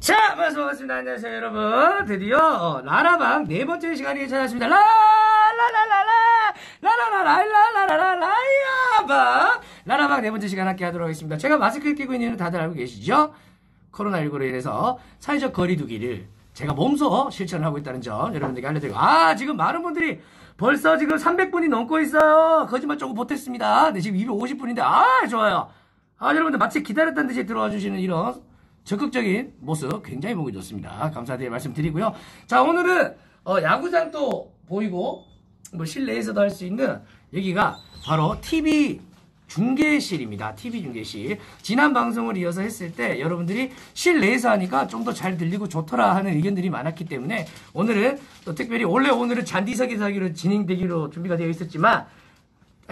자, 반갑습니다. 안녕하세요, 여러분. 드디어 어, 라라방 네 번째 시간이 찾아왔습니다. 라라라라라 라 라라라라라라라라라방 라라방 네 번째 시간 함께 하도록 하겠습니다. 제가 마스크를 끼고 있는 이유는 다들 알고 계시죠? 코로나19로 인해서 사회적 거리두기를 제가 몸소 실천을 하고 있다는 점 여러분들께 알려드리고 아 지금 많은 분들이 벌써 지금 300분이 넘고 있어요. 거짓말 조금 못했습니다. 네, 지금 250분인데 아 좋아요. 아 여러분들 마치 기다렸다는 듯이 들어와 주시는 이런 적극적인 모습 굉장히 보기 좋습니다. 감사드릴 말씀 드리고요. 자 오늘은 어, 야구장도 보이고 뭐 실내에서도 할 수 있는 여기가 바로 TV 중계실입니다. TV 중계실. 지난 방송을 이어서 했을 때 여러분들이 실내에서 하니까 좀 더 잘 들리고 좋더라 하는 의견들이 많았기 때문에 오늘은 또 특별히 원래 오늘은 잔디석에서 하기로 진행되기로 준비가 되어 있었지만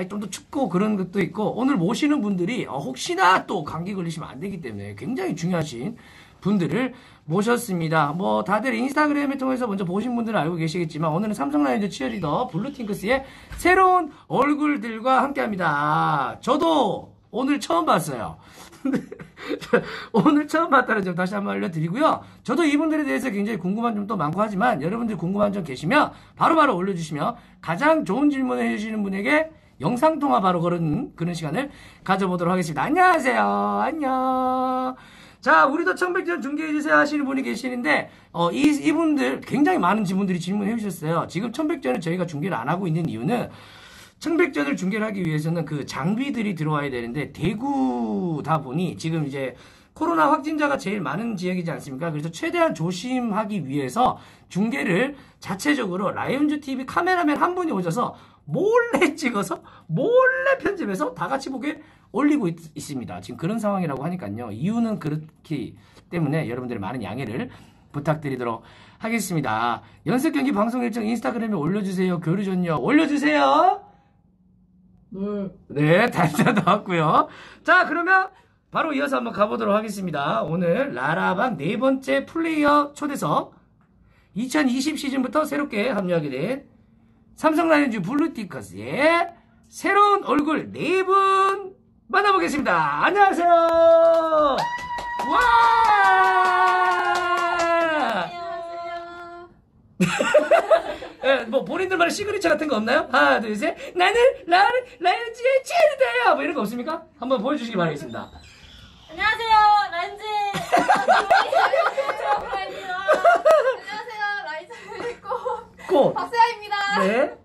좀 더 춥고 그런 것도 있고 오늘 모시는 분들이 어, 혹시나 또 감기 걸리시면 안 되기 때문에 굉장히 중요하신 분들을 모셨습니다. 뭐 다들 인스타그램을 통해서 먼저 보신 분들은 알고 계시겠지만 오늘은 삼성 라이온즈 치어리더 블루팅커스의 새로운 얼굴들과 함께합니다. 저도 오늘 처음 봤어요. 오늘 처음 봤다는 점 다시 한번 알려드리고요. 저도 이분들에 대해서 굉장히 궁금한 점도 많고 하지만 여러분들 궁금한 점 계시면 바로바로 올려주시면 가장 좋은 질문을 해주시는 분에게 영상통화 바로 그런, 그런 시간을 가져보도록 하겠습니다. 안녕하세요. 안녕. 자, 우리도 청백전 중계해주세요 하시는 분이 계시는데, 어, 이, 이분들, 굉장히 많은 지분들이 질문해 주셨어요. 지금 청백전을 저희가 중계를 안 하고 있는 이유는, 청백전을 중계를 하기 위해서는 그 장비들이 들어와야 되는데, 대구다 보니, 지금 이제, 코로나 확진자가 제일 많은 지역이지 않습니까? 그래서 최대한 조심하기 위해서 중계를 자체적으로 라이온즈 TV 카메라맨 한 분이 오셔서 몰래 찍어서 몰래 편집해서 다 같이 보게 올리고 있, 습니다 지금 그런 상황이라고 하니까요. 이유는 그렇기 때문에 여러분들의 많은 양해를 부탁드리도록 하겠습니다. 연습 경기 방송 일정 인스타그램에 올려주세요. 교류전요. 올려주세요. 네. 네, 달자 나왔고요. 자, 그러면 바로 이어서 한번 가보도록 하겠습니다. 오늘 라라방 네 번째 플레이어 초대석 2020 시즌부터 새롭게 합류하게 된 삼성 라이온즈 블루팅커스의 새로운 얼굴 네 분 만나보겠습니다. 안녕하세요. 와! 안녕하세요. 예, 뭐 본인들만의 시그니처 같은 거 없나요? 하나, 둘, 셋. 나는 라, 라이온즈의 치어리더야. 뭐 이런 거 없습니까? 한번 보여주시기 바라겠습니다. 안녕하세요. 란지. 안녕하세요. 라이온즈 꽃 꽃. 박세아입니다. 네.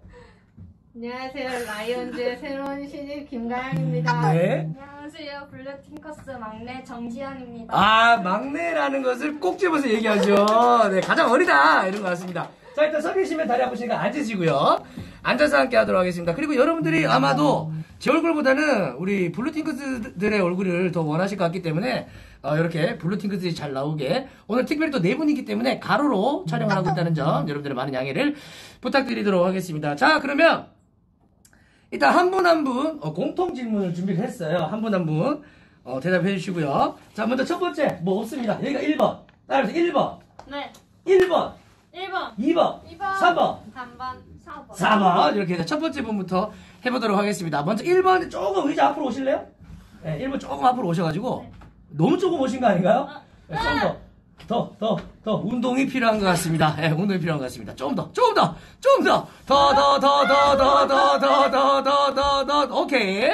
안녕하세요. 라이온즈의 새로운 신입 김가영입니다. 네. 안녕하세요. 블루팅커스 막내 정지현입니다. 아, 막내라는 것을 꼭 집어서 얘기하죠. 네, 가장 어리다. 이런 것 같습니다. 자, 일단 서 계시면 다리 아프시니까 앉으시고요. 앉아서 함께 하도록 하겠습니다. 그리고 여러분들이 아마도 제 얼굴보다는 우리 블루팅크스들의 얼굴을 더 원하실 것 같기 때문에 어, 이렇게 블루팅크스들이 잘 나오게 오늘 특별히 또 네 분이기 때문에 가로로 촬영을 하고 있다는 점 여러분들의 많은 양해를 부탁드리도록 하겠습니다. 자, 그러면 일단 한 분 한분 공통 질문을 준비를 했어요. 한 분 한분 대답해 주시고요. 자, 먼저 첫 번째 뭐 없습니다. 여기가 1번. 따라서 1번. 네. 1번. 1번, 2번. 2번, 3번. 3번, 4번. 4번. 이렇게 해서 첫 번째 분부터 해보도록 하겠습니다. 먼저 1번 조금 의자 앞으로 오실래요? 네, 1번 조금 앞으로 오셔가지고 너무 조금 오신 거 아닌가요? 네, 좀 더. 더, 더, 더, 운동이 필요한 것 같습니다. 예, 운동이 필요한 것 같습니다. 조금 더, 조금 더, 조금 더, 더, 더, 더, 더, 더, 더, 더, 더, 더, 더, 더, 오케이.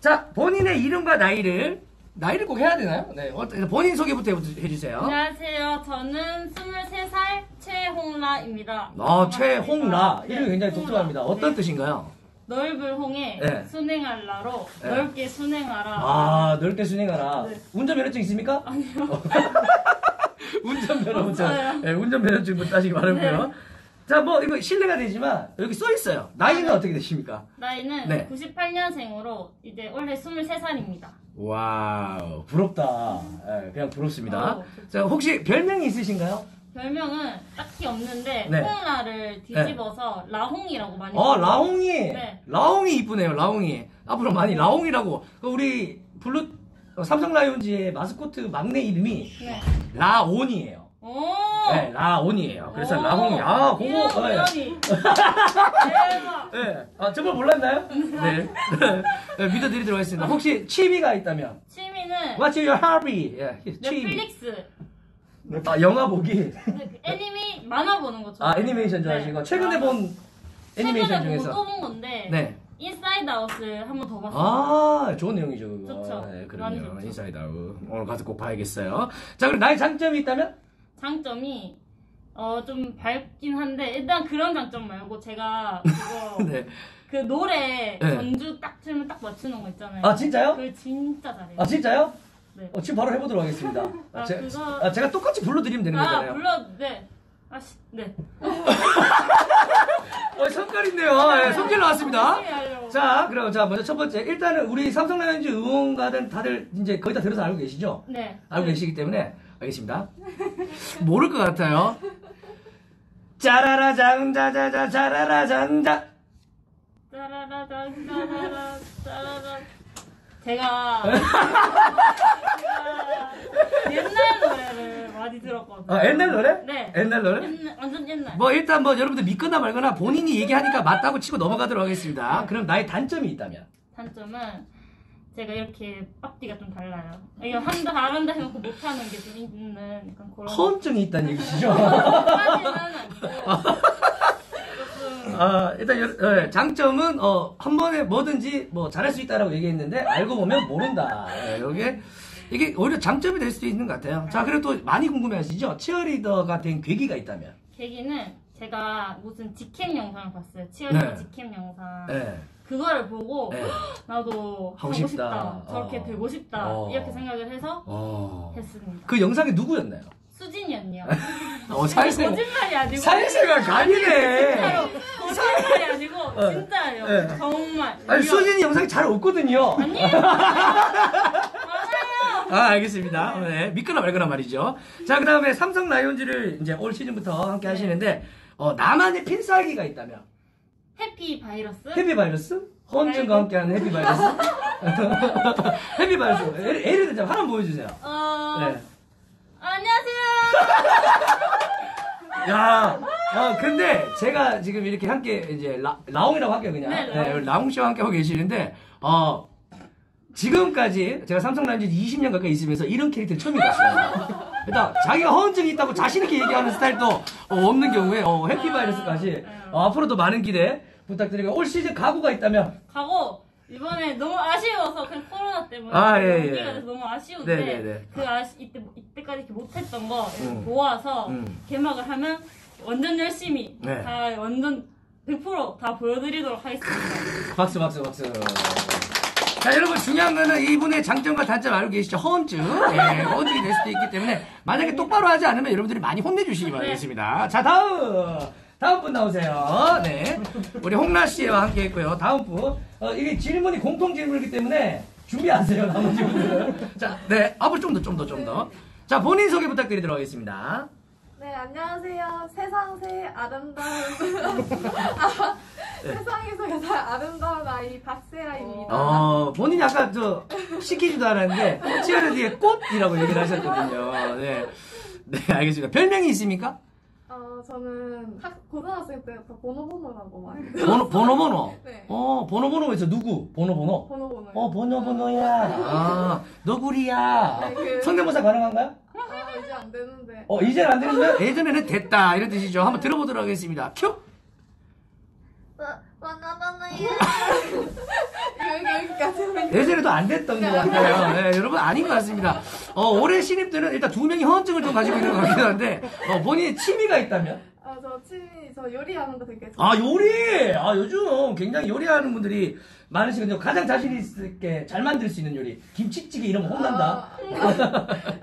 자, 본인의 이름과 나이를, 나이를 꼭 해야 되나요? 네, 어, 본인 소개부터 해주세요. 안녕하세요. 저는 23살 최홍라입니다. 아, 최홍라. 이름이 네, 굉장히 홍라. 독특합니다. 어떤 네. 뜻인가요? 넓을 홍에 네. 순행할 나로 네. 넓게 순행하라. 아, 넓게 순행하라. 네. 운전면허증 있습니까? 아니요. 운전면허증. 네, 운전면허증부터 따시기 바라고요. 네. 자, 뭐, 이거 실례가 되지만, 여기 써 있어요. 나이는 어떻게 되십니까? 나이는 네. 98년생으로 이제 올해 23살입니다. 와우, 부럽다. 예, 그냥 부럽습니다. 어, 자, 혹시 별명이 있으신가요? 별명은 딱히 없는데 네. 홍라를 뒤집어서 라홍이라고 많이 어, 불러요. 라홍이. 네. 라홍이 이쁘네요, 라홍이. 앞으로 많이 라홍이라고. 그 우리 블루, 어, 삼성 라이온즈의 마스코트 막내 이름이 네. 라온이에요. 오! 네, 라온이에요. 그래서 오! 라홍이. 아, 그거. 예. 대박! 네. 아, 정말 몰랐나요? 네. 네, 믿어드리도록 하겠습니다. 혹시 취미가 있다면? 취미는 What's your hobby? 예, 취미. 넷플릭스. 아 영화 보기. 근데 그 애니메 만화 보는 거 아. 애니메이션 좋아하시고 네. 최근에 본 애니메이션 최근에 중에서. 보고 또 본 건데 네. 인사이드 아웃을 한 번 더 봤어요. 아, 좋은 내용이죠, 그거. 좋죠. 네, 많이 그럼요. 좋죠. 인사이드 아웃. 오늘 가서 꼭 봐야겠어요. 자, 그럼 나의 장점이 있다면? 장점이 어 좀 밝긴 한데 일단 그런 장점 말고 제가 그거 네. 그 노래 네. 전주 딱 틀면 딱 맞추는 거 있잖아요. 아, 진짜요? 그걸 진짜 잘해요. 아, 진짜요? 네. 어, 지금 바로 해보도록 하겠습니다. 아, 아, 제, 그거- 아, 제가 똑같이 불러드리면 되는 아 거잖아요. 불러 네. 아씨 네. 어, 성깔인데요. 예, 성질 나왔습니다. 열심히 하려고. 자, 그럼 자, 먼저 첫 번째. 일단은 우리 삼성라이온즈 응원가들 다들 이제 거의 다 들어서 알고 계시죠? 네. 알고 계시기 때문에 알겠습니다. 모를 것 같아요. 짜라라 장자자자 짜라라 장자 짜라라 짜라라 짜라라 제가 제가 옛날 노래를 많이 들었거든요. 아, 옛날 노래? 네. 옛날 노래? 옛날, 완전 옛날. 뭐 일단 뭐 여러분들 믿거나 말거나 본인이 얘기하니까 맞다고 치고 넘어가도록 하겠습니다. 그럼 나의 단점이 있다면? 단점은 제가 이렇게 앞뒤가 좀 달라요. 이거 한다 잘한다 해놓고 못하는 게 좀 있는 약간 그런. 허언증이 있다는 얘기시죠? 아, 일단 여- 예, 장점은 어, 한 번에 뭐든지 뭐 잘할 수 있다라고 얘기했는데 알고 보면 모른다. 예, 이게 이게 오히려 장점이 될 수도 있는 것 같아요. 자, 그리고 또 많이 궁금해하시죠? 치어리더가 된 계기가 있다면? 계기는 제가 무슨 직캠 영상을 봤어요. 치어리더 네. 직캠 영상. 예. 그거를 보고 예. 나도 하고 싶다. 싶다. 저렇게 어. 되고 싶다. 어. 이렇게 생각을 해서 어. 했습니다. 그 영상이 누구였나요? 수진이 언니요. 어, 사회생 거짓말이 아니고 사회생활 강이네. 진짜로 거짓말이 아니고 진짜예요. 네. 정말. 아니. 수진이 영상이 잘 없거든요. 아니에요. 아 알겠습니다. 네, 믿거나 말거나 말이죠. 자 그 다음에 삼성 라이온즈를 이제 올 시즌부터 함께 하시는데 어, 나만의 필살기가 있다면 해피 바이러스? 해피 바이러스? 허언증과 함께하는 해피 바이러스? 해피 바이러스. 예를, 예를 들자면 하나 보여주세요. 어... 네. 안녕하세요. 야, 어, 근데 제가 지금 이렇게 함께 이제 라, 라옹이라고 할게요 그냥. 네, 라옹. 라옹 씨와 함께 하고 계시는데 어 지금까지 제가 삼성 라이온즈 20년 가까이 있으면서 이런 캐릭터 처음인 것 같습니다. 일단 자기가 허언증이 있다고 자신 있게 얘기하는 스타일도 어, 없는 경우에 어, 해피 바이러스까지 어, 앞으로도 많은 기대 부탁드리고 올 시즌 각오가 있다면 가고 이번에 너무 아쉬워서 그냥 코로나 때문에 아, 예, 예. 연기가 돼서 너무 아쉬운데 네, 네, 네. 그 아시 이때 이때까지 이렇게 못했던 거 음. 모아서 음. 개막을 하면 완전 열심히 네. 다 완전 100%다 보여드리도록 하겠습니다. 박수 박수 박수. 자 여러분 중요한 거는 이분의 장점과 단점 알고 계시죠? 허언증. 예, 허언증이 될 수도 있기 때문에 만약에 똑바로 하지 않으면 여러분들이 많이 혼내주시기 바라겠습니다. 자 다음 다음 분 나오세요. 네, 우리 홍라 씨와 함께 했고요. 다음 분 어, 이게 질문이 공통 질문이기 때문에 준비하세요 나머지 분들은. 자, 네 앞으로 좀 더 좀 더 좀 더. 자 본인 소개 부탁드리도록 하겠습니다. 네, 안녕하세요. 세상 새 아름다운 아, 세상에서 가장 아름다운 아이 박세아입니다. 어, 본인이 아까 저 시키지도 않았는데 치어리더의 꽃이라고 얘기를 하셨거든요. 네. 네, 알겠습니다. 별명이 있습니까? 어, 저는 학, 고등학생 때부터 번호번호라고 많이 번호, 번호, 번호. 네. 어, 번호, 번호에서 누구? 번호, 번호. 번호번호. 어, 번호, 번호야. 아, 너구리야. 네, 그- 성대모사 가능한가요? 아, 이제 안 되는데. 어, 이제는 안 되는데 예전에는 됐다. 이런 뜻이죠. 한번 들어보도록 하겠습니다. 큐! 번호 번호야. 예전에도 안 됐던 것 같아요. 네, 여러분 아닌 것 같습니다. 어, 올해 신입들은 일단 두 명이 허언증을 좀 가지고 있는 것 같긴 한데, 어, 본인의 취미가 있다면? 아, 저 취미, 저 요리하는 거 되게 아 요리! 아 요즘 굉장히 요리하는 분들이 많으시거든요. 가장 자신 있게 잘 만들 수 있는 요리. 김치찌개 이런 거 혼난다. 아,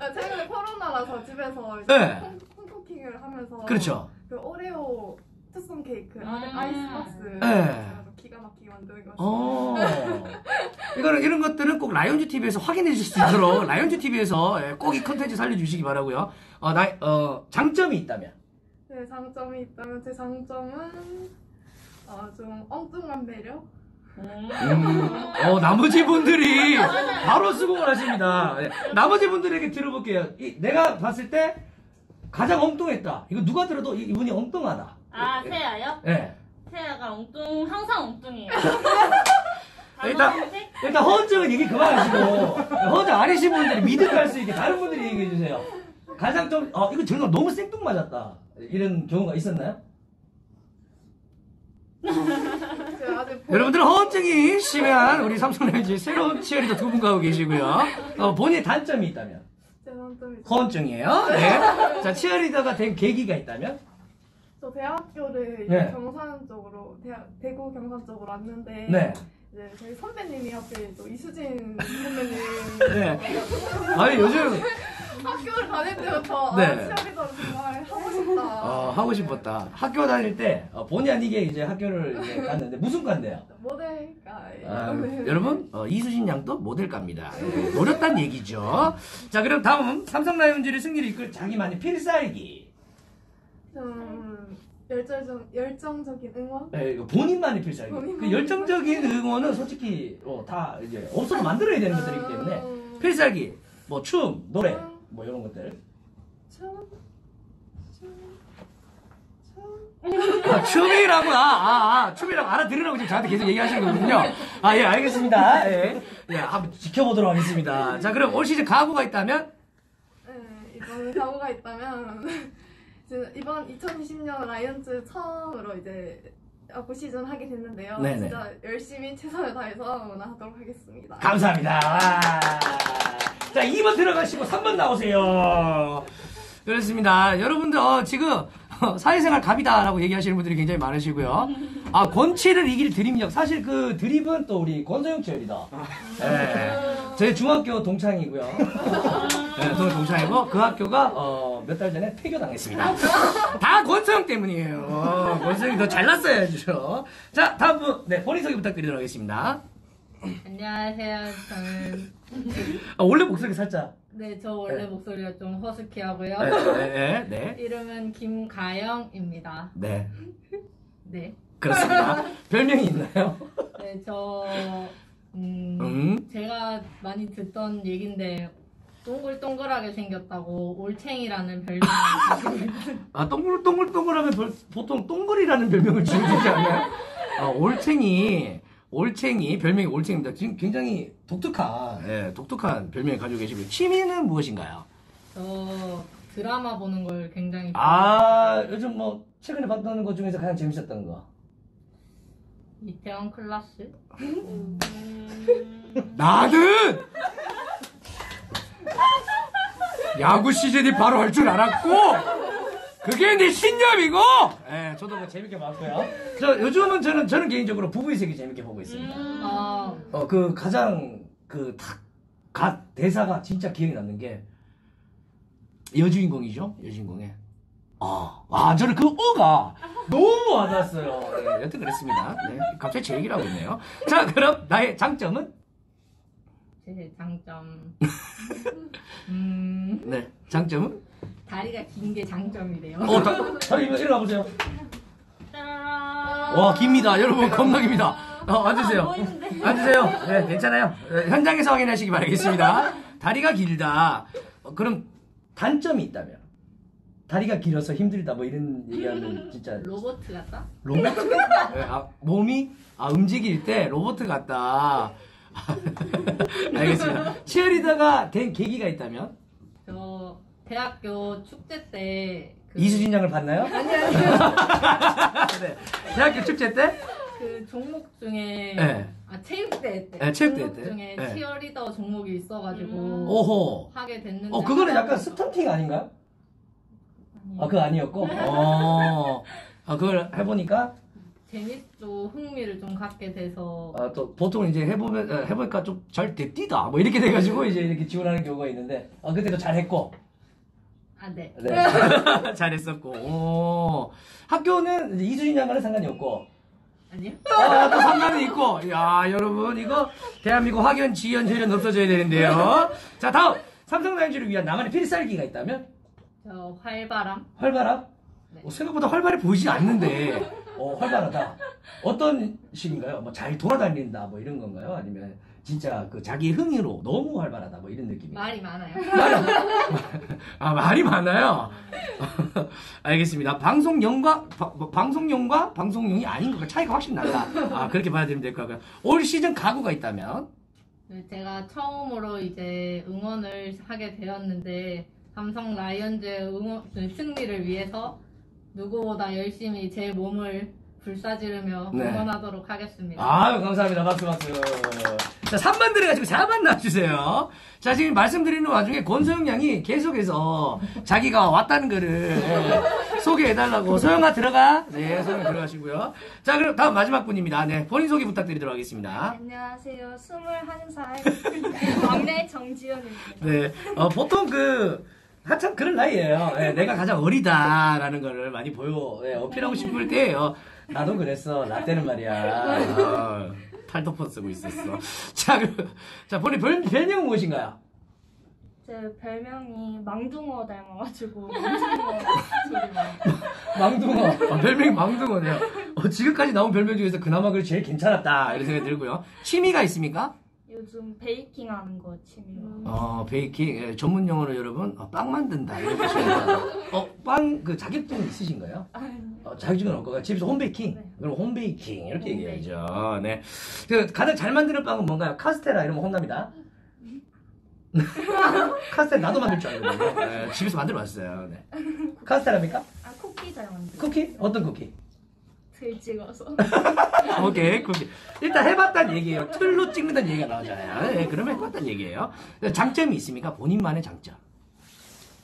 아, 최근에 코로나라서 집에서 이제 네. 홈- 홈쿠킹을 하면서 그렇죠. 그 오레오 투썸 케이크 음. 아이스박스 네. 만드는 거 어. 이거는 이런 것들은 꼭 라이온즈 TV에서 확인해 주실 수 있도록 라이온즈 TV에서 꼭 이 컨텐츠 살려주시기 바라고요. 어, 나, 어, 장점이 있다면. 네, 장점이 있다면 제 장점은 어, 좀 엉뚱한 매력? 음, 어, 나머지 분들이 바로 수긍을 하십니다. 네, 나머지 분들에게 들어볼게요. 이, 내가 봤을 때 가장 엉뚱했다. 이거 누가 들어도 이, 이분이 엉뚱하다. 아 세아요? 네. 세아가 엉뚱 항상 엉뚱이에요. 일단-? 일단 허언증은 얘기 그만하시고 허언증 아니신 분들이 믿음갈 수 있게 다른 분들이 얘기해 주세요. 가장 좀, 어, 이거 정말 너무 생뚱맞았다. 이런 경우가 있었나요? 제가 아직 보- 여러분들 허언증이 심한 우리 삼성라이즈 새로운 치어리더 두분 가고 계시고요. 어, 본인의 단점이 있다면? 제 단점이 허언증이에요. 네. 자, 치어리더가 된 계기가 있다면? 저 대학교를 네. 경산 쪽으로 대학, 대구 경산 쪽으로 왔는데 네. 이제 저희 선배님이 옆에 또 이수진 선배님 네. 아니, 요즘, 학교를 다닐 때부터 네. 아 치어리더 정말 하고 싶다. 어, 하고 싶었다. 학교 다닐 때, 어, 본의 아니게 이제 학교를 이제 갔는데, 무슨 과인데요? 모델가 아, 여러분 어, 이수진 양도 모델갑니다. 예, 노렸단 얘기죠. 자 그럼 다음 삼성 라이온즈를 승리를 이끌 자기만의 필살기. 좀 열정 열정적인 응원. 예, 이거 본인만의 필살기. 그 열정적인 응원은 솔직히 어, 다 이제 없어도 만들어야 되는 것들이기 때문에 음, 필살기, 뭐 춤, 노래, 뭐 이런 것들. 춤, 춤, 춤. 아, 춤이라고 아, 아, 아, 춤이라고 알아들으라고 지금 저한테 계속 얘기하시는 거군요. 아 예 알겠습니다. 예, 예 한번 지켜보도록 하겠습니다. 자 그럼 올 시즌 각오가 있다면? 네, 이번 각오가 있다면 지금 이번 2020년 라이언즈 처음으로 이제 야구 시즌 하게 됐는데요. 네네. 진짜 열심히 최선을 다해서 응원하도록 하겠습니다. 감사합니다. 와. 자, 2번 들어가시고 3번 나오세요. 그렇습니다. 여러분들, 어, 지금, 어, 사회생활 갑이다라고 얘기하시는 분들이 굉장히 많으시고요. 아, 권치를 이길 드립력. 사실 그 드립은 또 우리 권서영 치열이다. 예. 제 중학교 동창이고요. 네, 동- 동창이고, 그 학교가, 어, 몇 달 전에 폐교당했습니다. 다 권서영 때문이에요. 어, 권서영이 더 잘났어야죠. 자, 다음 분, 네, 본인 소개 부탁드리도록 하겠습니다. 안녕하세요. 저는 아, 원래 목소리 살짝. 네, 저 원래 네. 목소리가 좀 허스키하고요. 네, 네, 네. 이름은 김가영입니다. 네, 네. 그렇습니다. 별명이 있나요? 네, 저 음, 음. 제가 많이 듣던 얘긴데 동글동글하게 생겼다고 올챙이라는 별명을 가지고 있는 아, 동글동글동글하면 벌- 보통 동글이라는 별명을 지어주지 않나요? 아, 올챙이, 올챙이, 별명이 올챙입니다. 지금 굉장히 독특한, 예, 독특한 별명을 가지고 계시고요. 취미는 무엇인가요? 저 드라마 보는 걸 굉장히 아, 요즘 뭐, 최근에 봤던 것 중에서 가장 재밌었던 거. 이태원 클라스 나는! 야구 시즌이 바로 할 줄 알았고, 그게 내 신념이고, 예, 저도 뭐 재밌게 봤고요. 저, 요즘은 저는, 저는 개인적으로 부부의 세계 재밌게 보고 있습니다. 아, 어, 그 가장, 그, 탁, 갓, 대사가 진짜 기억에 남는 게, 여주인공이죠? 여주인공의. 아, 아, 저는 그 어가 너무 와닿았어요. 네, 여튼 그랬습니다. 네, 갑자기 제 얘기를 하고 있네요. 자, 그럼 나의 장점은? 제 장점 음 네, 장점은? 다리가 긴 게 장점이래요. 어, 다, 자, 이거 일어나 보세요. 짜란. 와, 깁니다. 여러분, 겁나 깁니다. 어, 앉으세요. 안 보이는데. 앉으세요. 네, 괜찮아요. 네, 현장에서 확인하시기 바라겠습니다. 다리가 길다. 어, 그럼 단점이 있다면? 다리가 길어서 힘들다, 뭐 이런 얘기하면 진짜 로봇 같다? 로봇? 네, 아, 몸이? 아, 움직일 때 로봇 같다. 알겠습니다. 치어리더가 된 계기가 있다면? 저 대학교 축제 때 그, 이수진 양을 봤나요? 아니 아니 네. 대학교 축제 때? 그 종목 중에 네. 아 체육대 때 네, 체육대회 종목 때. 중에 네. 치어리더 종목이 있어가지고 오호. 하게 됐는데 어, 그거는 약간 스턴팅 아닌가요? 아, 그거 아니었고? 어. 아, 그걸 해보니까, 재밌고 흥미를 좀 갖게 돼서 아, 또, 보통 이제 해보면, 어, 해보니까 좀 잘 됐디다. 뭐 이렇게 돼가지고 이제 이렇게 지원하는 경우가 있는데, 아, 그때도 잘했고. 아 네. 네. 잘했었고. 오. 학교는 이제 이수진 양과는 상관이 없고, 아니요? 아, 또 상관이 있고. 야 여러분, 이거, 대한민국 학연, 지연, 혈연 없어져야 되는데요. 자, 다음. 삼성라이온즈를 위한 나만의 필살기가 있다면? 저 활바람 활발함? 네. 어, 생각보다 활발해 보이지 않는데, 어, 활발하다. 어떤 식인가요? 뭐 잘 돌아다닌다, 뭐 이런 건가요? 아니면 진짜 그 자기 흥이로 너무 활발하다, 뭐 이런 느낌이. 말이 많아요. 아, 말이 많아요? 알겠습니다. 방송용과, 바- 뭐, 방송용과 방송용이 아닌 것과 차이가 확실히 난다. 아, 그렇게 봐야 되면 될 것 같고요. 올 시즌 각오가 있다면? 네, 제가 처음으로 이제 응원을 하게 되었는데 삼성 라이언즈의 응원, 그 승리를 위해서 누구보다 열심히 제 몸을 불사지르며 네. 응원하도록 하겠습니다. 아유, 감사합니다. 박수, 박수. 자, 3번 들어가지고 4번 놔주세요. 자, 지금 말씀드리는 와중에 권소영 양이 계속해서 자기가 왔다는 거를 예, 소개해달라고. 소영아 들어가. 네, 소영아 들어가시고요. 자, 그럼 다음 마지막 분입니다. 네, 본인 소개 부탁드리도록 하겠습니다. 안녕하세요. 21살 막내 정지연입니다. 네, 어, 보통 그, 한참 그런 나이에요. 예, 내가 가장 어리다라는 거를 많이 보여, 예, 어필하고 싶을 때예요. 나도 그랬어. 나 때는 말이야. 어, 팔도폰 쓰고 있었어. 자, 그, 자, 본인 별, 별명은 무엇인가요? 제 별명이 망둥어 닮아가지고 망둥어 소리 나요. 망둥어. 아, 별명이 망둥어네요. 어, 지금까지 나온 별명 중에서 그나마 그 제일 괜찮았다. 이런 생각이 들고요. 취미가 있습니까? 요즘 베이킹 하는 거 취미로. 어, 베이킹. 예, 전문 용어로 여러분, 어, 빵 만든다. 이런 뜻입니다. 어, 빵, 그 자격증 있으신가요? 어, 자격증은 없고, 집에서 홈베이킹? 네. 그럼 홈베이킹. 이렇게 홈베이킹. 얘기하죠. 네. 그, 가장 잘 만드는 빵은 뭔가요? 카스테라 이러면 혼납니다. 카스테라 나도 만들 줄 알거든요. 네, 집에서 만들어 봤어요. 네. 카스테라입니까? 아 쿠키 잘 만들어. 쿠키? 어떤 쿠키? 글 찍어서. 오케이, 쿠키. 일단 해봤다는 얘기예요. 틀로 찍는다는 얘기가 나오잖아요. 네, 그러면 해봤다는 얘기예요. 장점이 있습니까? 본인만의 장점.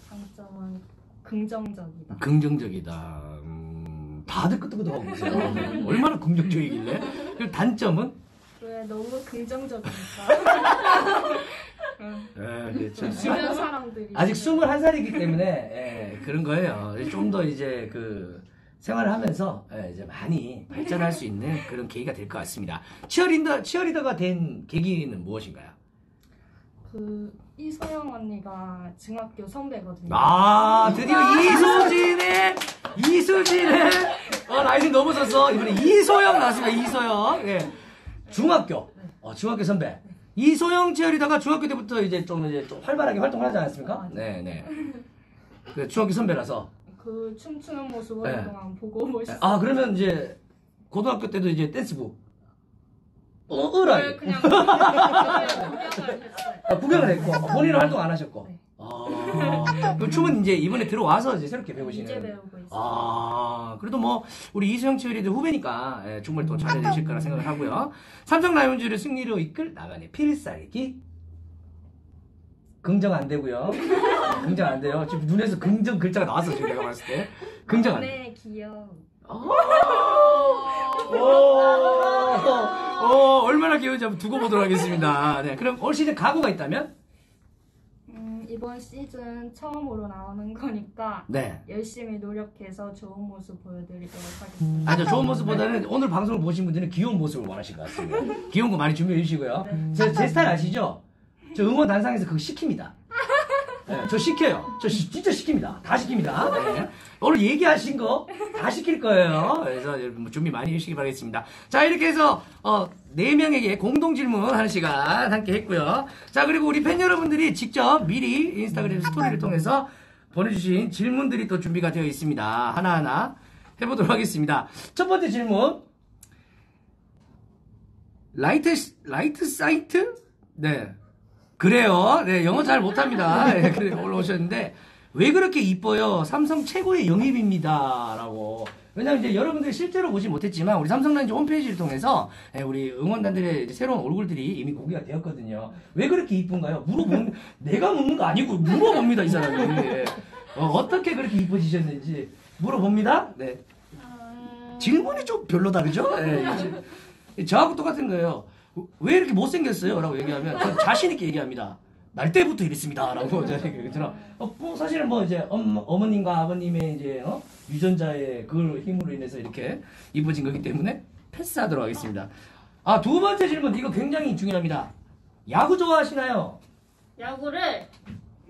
장점은 긍정적이다. 긍정적이다. 음, 다들 끄떡끄떡하고 계세요. 얼마나 긍정적이길래? 그리고 단점은? 왜 너무 긍정적이니까. 예, 그렇죠. 주변 사람들이. 아직 21살이기 때문에 예, 그런 거예요. 좀 더 이제 그 생활을 하면서 예, 이제 많이 발전할 수 있는 그런 계기가 될 것 같습니다. 치어리더, 치어리더가 된 계기는 무엇인가요? 그 이소영 언니가 중학교 선배거든요. 아, 드디어 이소진의, 이수진의, 어, 라이딩 넘어섰어. 이번에 이소영 나왔습니다. 이소영. 예. 중학교. 어, 중학교 선배. 이소영 치어리더가 중학교 때부터 이제 좀 이제 좀 활발하게 활동을 하지 않았습니까? 네, 네. 그 중학교 선배라서. 그 춤추는 모습 네. 오랫동안 보고 멋있어. 아, 그러면 이제 고등학교 때도 이제 댄스부. 어, 으라. 그걸 그냥 구경을 했어요. 아, 구경을 했고, 본인은 활동 안 하셨고. 네. 아, 그 춤은 이제 이번에 들어와서 이제 새롭게 배우시는. 이제 배우고 있어요. 아, 그래도 뭐, 우리 이수영 치어리드 후배니까, 예, 정말 또 잘해주실 거라 생각을 하고요. 삼성 라이온즈를 승리로 이끌 나간의 필살기. 긍정 안 되고요. 긍정 안 돼요. 지금 눈에서 긍정 글자가 나왔어, 지금 내가 봤을 때. 긍정 안 돼. 네, 귀여워. 오, 오, 얼마나 귀여운지 한번 두고 보도록 하겠습니다. 네, 그럼 올 시즌 각오가 있다면? 음, 이번 시즌 처음으로 나오는 거니까 네. 열심히 노력해서 좋은 모습 보여드리도록 하겠습니다. 아주 좋은 모습보다는 오늘 방송을 보신 분들은 귀여운 모습을 원하실 것 같습니다. 귀여운 거 많이 준비해 주시고요. 제, 제 스타일 아시죠? 저 응원 단상에서 그거 시킵니다. 네, 저 시켜요. 저 시- 진짜 시킵니다. 다 시킵니다. 네. 오늘 얘기하신 거 다 시킬 거예요. 그래서 여러분 준비 많이 해주시기 바라겠습니다. 자, 이렇게 해서, 어, 네 명에게 공동 질문 하는 시간 함께 했고요. 자, 그리고 우리 팬 여러분들이 직접 미리 인스타그램 스토리를 통해서 보내주신 질문들이 또 준비가 되어 있습니다. 하나하나 해보도록 하겠습니다. 첫 번째 질문. 라이트, 라이트 사이트? 네. 그래요. 네, 영어 잘 못합니다. 네, 그래, 올라오셨는데, 왜 그렇게 이뻐요? 삼성 최고의 영입입니다. 라고. 왜냐면 이제 여러분들이 실제로 보지 못했지만, 우리 삼성라이온즈 홈페이지를 통해서, 예, 우리 응원단들의 새로운 얼굴들이 이미 공개가 되었거든요. 왜 그렇게 이쁜가요? 물어보는, 내가 묻는 거 아니고, 물어봅니다, 이 사람이. 예. 어, 떻게 그렇게 이뻐지셨는지, 물어봅니다. 네. 질문이 좀 별로다, 그죠? 예, 이제. 저하고 똑같은 거예요. 왜 이렇게 못생겼어요? 라고 얘기하면 전 자신있게 얘기합니다. 날 때부터 이랬습니다. 라고 제가 얘기했잖아. 어, 뭐 사실은 뭐 이제 엄, 어머님과 아버님의 이제 어? 유전자의 그 힘으로 인해서 이렇게 이뻐진 거기 때문에 패스하도록 하겠습니다. 아, 두 번째 질문. 이거 굉장히 중요합니다. 야구 좋아하시나요? 야구를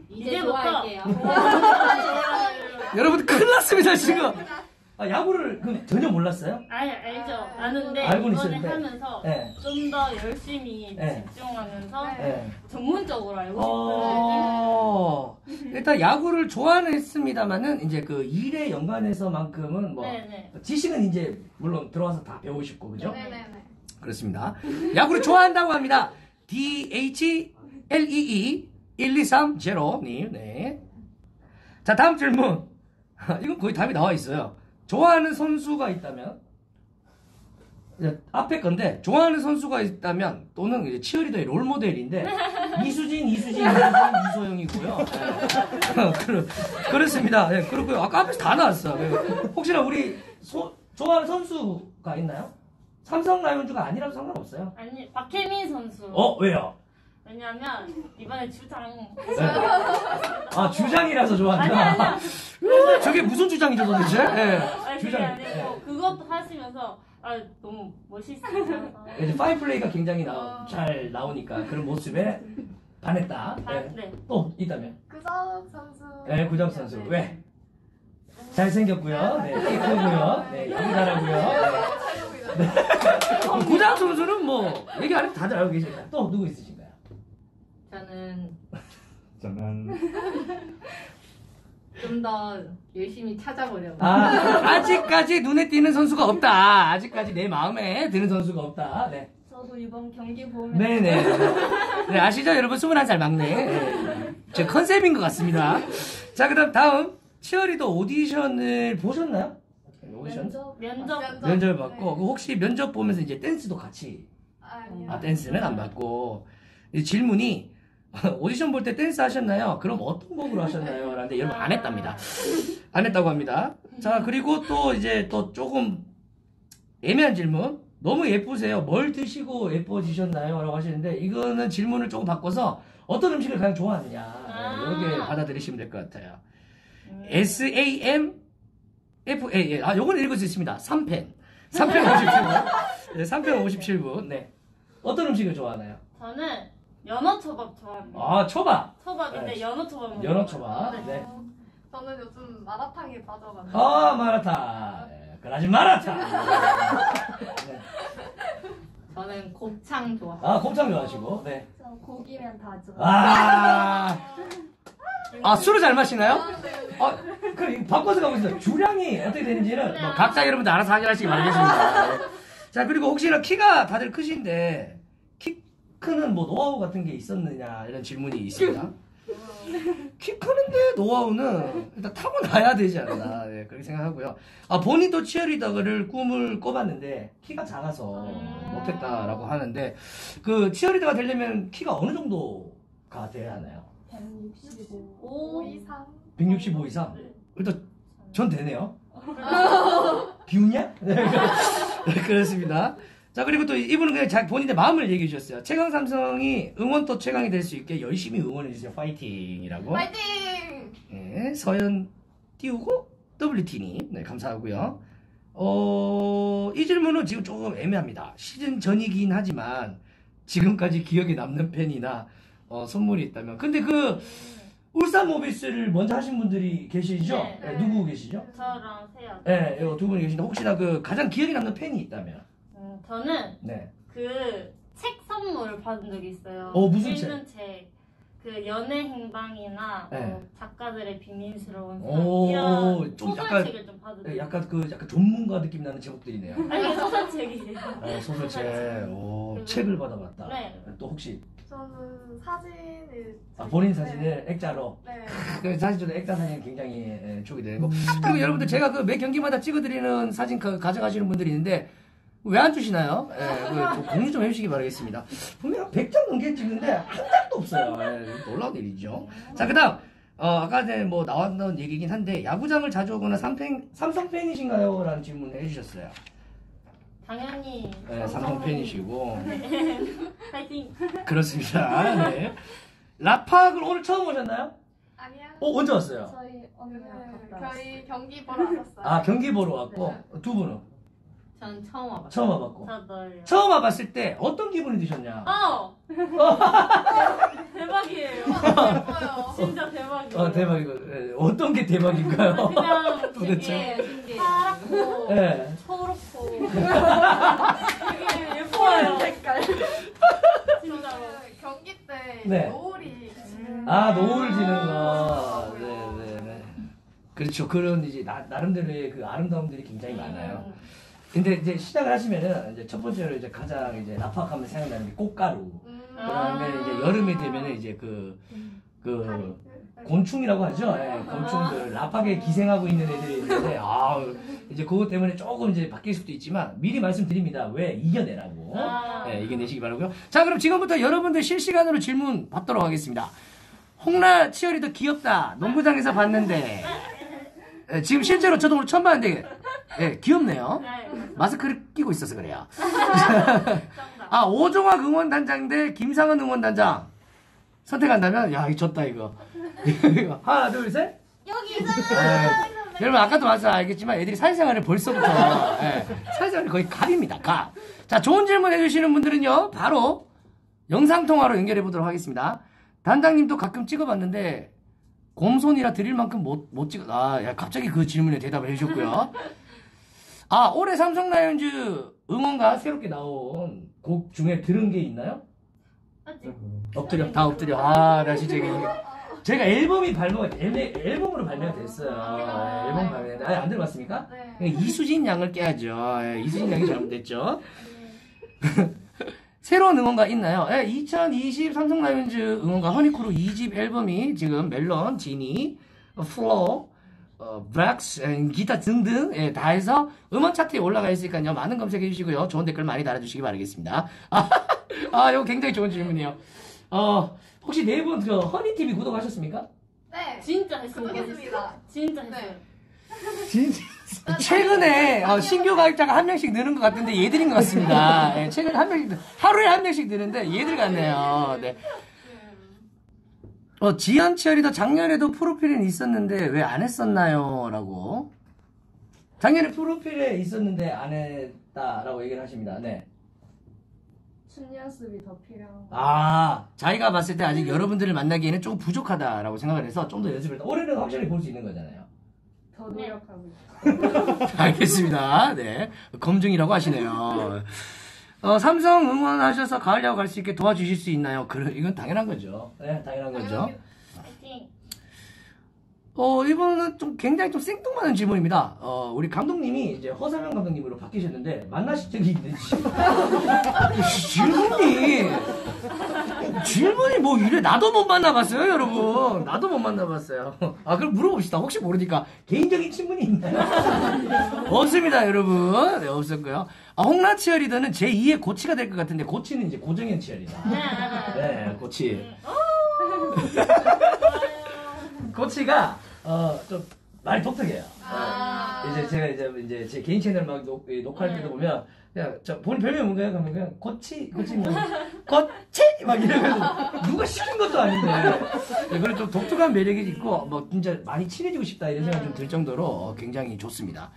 이제 좋아할게요. 여러분 큰일 났습니다, 지금. 아, 야구를 그럼 전혀 몰랐어요? 아니 알죠 아는데 알고는 이번에 있었는데. 하면서 네. 좀 더 열심히 네. 집중하면서 네. 전문적으로 알고 싶어요. 어, 일단 야구를 좋아는 했습니다만은 이제 그 일에 연관해서만큼은 뭐 네네. 지식은 이제 물론 들어와서 다 배우시고 그죠? 네네네. 그렇습니다. 야구를 좋아한다고 합니다. D H L E E 1230님. 네. 자, 다음 질문. 이건 거의 답이 나와 있어요. 좋아하는 선수가 있다면? 앞에 건데, 좋아하는 선수가 있다면, 또는 이제 치어리더의 롤 모델인데, 이수진, 이수진, 이수진, 이소영이고요. 네. 그렇, 그렇습니다. 네, 그렇고요. 아까 앞에서 다 나왔어. 네. 혹시나 우리 소- 좋아하는 선수가 있나요? 삼성 라이온즈가 아니라도 상관없어요. 아니 박혜민 선수. 어, 왜요? 왜냐면 이번에 주장. 네. 아, 주장이라서 아니 좋아한다. 아니야. 저게 무슨 주장이죠, 도대체? 네. 그게 주장. 아니고 그것도 하시면서 아 너무 멋있으셔서. 네. 이제 파인 플레이가 굉장히 나, 잘 나오니까 그런 모습에 반했다. 아, 네. 네. 또 있다면? 구석 선수. 네, 구정 선수. 네. 왜? 잘생겼고요. 네, 키 크고요. 네, 야구 잘하고요. 네. 어, 구장 선수는 뭐 얘기 안 해도 다들 알고 계십니다. 또 누구 있으신가요? 저는 저는 좀 더 열심히 찾아보려고. 아, 아직까지 눈에 띄는 선수가 없다. 아직까지 내 마음에 드는 선수가 없다. 네. 저도 이번 경기 보면 네네. 네, 아시죠, 여러분? 21살 막내. 네. 제 컨셉인 것 같습니다. 자, 그 다음, 다음. 치어리더 오디션을 보셨나요? 오디션? 면접. 면접. 면접. 면접을 받고, 네. 그 혹시 면접 보면서 이제 댄스도 같이, 아니요. 아, 댄스는 안 받고, 이 질문이, 오디션 볼 때 댄스 하셨나요? 그럼 어떤 곡으로 하셨나요? 라는데 여러분 안 했답니다. 안 했다고 합니다. 자, 그리고 또 이제 또 조금 애매한 질문. 너무 예쁘세요. 뭘 드시고 예뻐지셨나요? 라고 하시는데, 이거는 질문을 조금 바꿔서 어떤 음식을 가장 좋아하느냐. 네, 이렇게 받아들이시면 될 것 같아요. 음. S-A-M F-A, 아, 요거는 읽을 수 있습니다. 3펜. 3펜 57분. 네, 3펜 57분. 네. 어떤 음식을 좋아하나요? 저는 연어 초밥 좋아합니다. 아, 초밥. 초밥인데 네. 연어 초밥 먹어요. 연어 초밥. 네. 네. 어, 저는 요즘 마라탕에 빠져가지고. 아, 마라탕. 네, 그러지 마라탕. 네. 저는 곱창 좋아. 아, 곱창 좋아하시고. 네. 저 고기면 다 좋아. 아. 아, 술을 잘 마시나요? 네. 아, 그럼 바꿔서 가고 있습니다. 주량이 어떻게 되는지는 뭐 각자 여러분들 알아서 확인하시기 바라겠습니다. 네. 자, 그리고 혹시나 키가 다들 크신데, 키 크는 뭐 노하우 같은 게 있었느냐, 이런 질문이 있습니다. 키 크는데 노하우는 일단 타고나야 되지 않나, 네, 그렇게 생각하고요. 아, 본인도 치어리더를 꿈을 꿔봤는데, 키가 작아서 음. 못했다라고 하는데, 그 치어리더가 되려면 키가 어느 정도가 돼야 하나요? 165 오. 이상. 165 이상? 일단 전 되네요. 비웃냐? 네, 그- 그렇습니다. 자 그리고 또 이분은 그냥 자 본인의 마음을 얘기해 주셨어요. 최강 삼성이 응원 또 최강이 될 수 있게 열심히 응원해 주세요. 파이팅이라고. 파이팅! 네, 서현 띄우고 WT님 네 감사하고요. 어, 이 질문은 지금 조금 애매합니다. 시즌 전이긴 하지만 지금까지 기억에 남는 팬이나 어, 선물이 있다면. 근데 그 울산 모비스를 먼저 하신 분들이 계시죠? 네. 네, 누구 계시죠? 저랑 세야. 네, 이두 분이 계신데 혹시나 그 가장 기억에 남는 팬이 있다면? 음, 저는 네. 그 책 선물 받은 적이 있어요. 어, 무슨 읽는 책. 그 연애 행방이나 네. 뭐 작가들의 비밀스러운 삶 오, 이런 좀 소설책을 좀 받은 네, 적이 약간 그 약간 전문가 느낌 나는 제목들이네요. 아니 소설책이에요. 어, 소설책. 오, 그리고- 책을 받아봤다. 네. 또 혹시 저는 사진을. 아, 본인 사진을 액자로 네. 그 사실 저도 액자 사진 굉장히 예, 촉이 되고 그리고 여러분들 제가 그 매 경기마다 찍어드리는 사진 가, 가져가시는 분들이 있는데 왜 안 주시나요? 예, 그, 좀 공유 좀 해주시기 바라겠습니다. 분명 100장 넘게 찍는데 한 장도 없어요. 예, 놀라운 일이죠. 자, 그 다음, 어, 아까 전에 뭐 나왔던 얘기긴 한데, 야구장을 자주 오거나 삼팬, 삼성 팬이신가요? 라는 질문을 해주셨어요. 당연히 예, 삼성 팬이시고. 파이팅. 그렇습니다. 네. 라팍을 오늘 처음 오셨나요? 아니야. 어, 언제 왔어요? 저희 네, 갔다 저희 경기 보러 왔었어요. 아, 경기 보러 왔고, 두 분은? 전 처음 와봤어요. 처음 와봤고. 저도요. 처음 와봤을 때 어떤 기분이 드셨냐? 어. 대박이에요. 예뻐요. 진짜 대박이에요. 어, 대박이고. 예, 어떤 게 대박인가요? 그냥 도대체. 되게 신기해. 파랗고 예. 초록고 되게 예뻐요. 색깔. 진짜로. 그 경기 때 네. 노을이 지는 아, 노을 지는 거. 음. 네, 네, 네. 그렇죠. 그런 이제 나, 나름대로의 그 아름다움들이 굉장히 많아요. 음. 근데 이제 시작을 하시면은 이제 첫 번째로 이제 가장 이제 라팍하면 생각나는 게 꽃가루. 음. 그다음에 아. 이제 여름이 되면은 이제 그, 그. 곤충이라고 하죠. 예, 곤충들 라팍에 기생하고 있는 애들이 있는데 아 이제 그것 때문에 조금 이제 바뀔 수도 있지만 미리 말씀드립니다. 왜 이겨내라고. 아. 예, 이겨내시기 바라고요. 자 그럼 지금부터 여러분들 실시간으로 질문 받도록 하겠습니다. 홍라 치어리더 귀엽다. 농구장에서 봤는데 예, 지금 실제로 저도 오늘 처음 봤는데 예, 귀엽네요. 네. 마스크를 끼고 있어서 그래요. 아 오종학 응원단장 대 김상은 응원단장 선택한다면 야 이거 졌다 이거. 하나 둘 셋. 여기 예. 여러분 아까도 와서 알겠지만 애들이 사회생활을 벌써부터 예, 사회생활을 거의 갑입니다 갑. 자 좋은 질문 해주시는 분들은요 바로 영상통화로 연결해 보도록 하겠습니다. 단장님도 가끔 찍어봤는데 곰손이라 드릴 만큼 못, 못 찍어. 아, 야, 갑자기 그 질문에 대답을 해주셨고요. 아, 올해 삼성 라이온즈 응원가 새롭게 나온 곡 중에 들은 게 있나요? 맞지? 엎드려, 다 엎드려. 아, 나 진짜 이게. 제가 앨범이 발매가, 앨- 앨범으로 발매가 됐어요. 예, 앨범 발매했는데. 아니, 안 들어봤습니까? 네. 이수진 양을 깨야죠. 예, 이수진 양이 잘못됐죠. 새로운 응원가 있나요? 예, 2020 삼성 라이온즈 응원가 허니크루 2집 앨범이 지금 멜론, 지니, 어, 플로, 어, 벅스, 에, 기타 등등 예, 다 해서 음원 차트에 올라가 있으니까요. 많은 검색해 주시고요. 좋은 댓글 많이 달아주시기 바라겠습니다. 아, 아 이거 굉장히 좋은 질문이에요. 어, 혹시 네 분 그 허니TV 구독하셨습니까? 네. 진짜 했어요. 구독했습니다. 진짜 했어요. 네. 진짜 최근에 어, 신규 가입자가 한 명씩 느는 것 같은데 얘들인 것 같습니다. 예, 최근에 한 명씩 느- 하루에 한 명씩 느는데 얘들 같네요. 네. 어 지연 치어리더 작년에도 프로필은 있었는데 왜 안 했었나요? 라고 작년에 프로필에 있었는데 안 했다라고 얘기를 하십니다. 네. 춤 연습이 더 필요한 거. 아 자기가 봤을 때 아직 여러분들을 만나기에는 조금 부족하다라고 생각을 해서 좀 더 연습을. 올해는 확실히 볼 수 있는 거잖아요. 더 노력하고 있어요. 알겠습니다. 네. 검증이라고 하시네요. 어, 삼성 응원하셔서 가을 야구 갈 수 있게 도와주실 수 있나요? 그, 이건 당연한 거죠. 네, 당연한 거죠. 어, 이번은 좀 굉장히 좀 생뚱맞은 질문입니다. 어, 우리 감독님이 이제 허상현 감독님으로 바뀌셨는데, 만나신 적이 있는지. 질문이, 질문이 뭐 이래, 나도 못 만나봤어요, 여러분. 나도 못 만나봤어요. 아, 그럼 물어봅시다. 혹시 모르니까. 개인적인 친분이 있나요? 없습니다, 여러분. 네, 없었고요. 아, 홍라 치어리더는 제 2의 고치가 될 것 같은데, 고치는 이제 고정현 치어리더. 네, 알아요. 네, 고치. 코치가 어좀 많이 독특해요. 아. 네. 이제 제가 이제 이제 제 개인 채널 막 녹, 이 녹화할 때도 네. 보면 그냥 저 본인 별명이 뭔가요? 그러면 그냥 코치 코치 뭐 코치 막 이러면서 누가 시킨 것도 아닌데 네, 그런 좀 독특한 매력이 있고 뭐 진짜 많이 친해지고 싶다 이런 생각 이 좀 들 정도로 어, 굉장히 좋습니다.